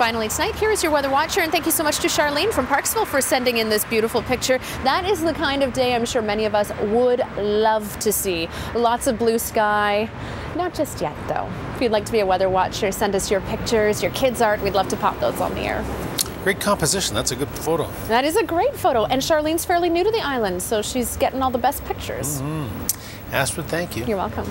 finally tonight. Here is your weather watcher, and thank you so much to Charlene from Parksville for sending in this beautiful picture. That is the kind of day I'm sure many of us would love to see. Lots of blue sky. Not just yet, though. If you'd like to be a weather watcher, send us your pictures, your kids' art. We'd love to pop those on the air. Great composition. That's a good photo. That is a great photo. And Charlene's fairly new to the island, so she's getting all the best pictures. Mm -hmm. Astrid, thank you. You're welcome.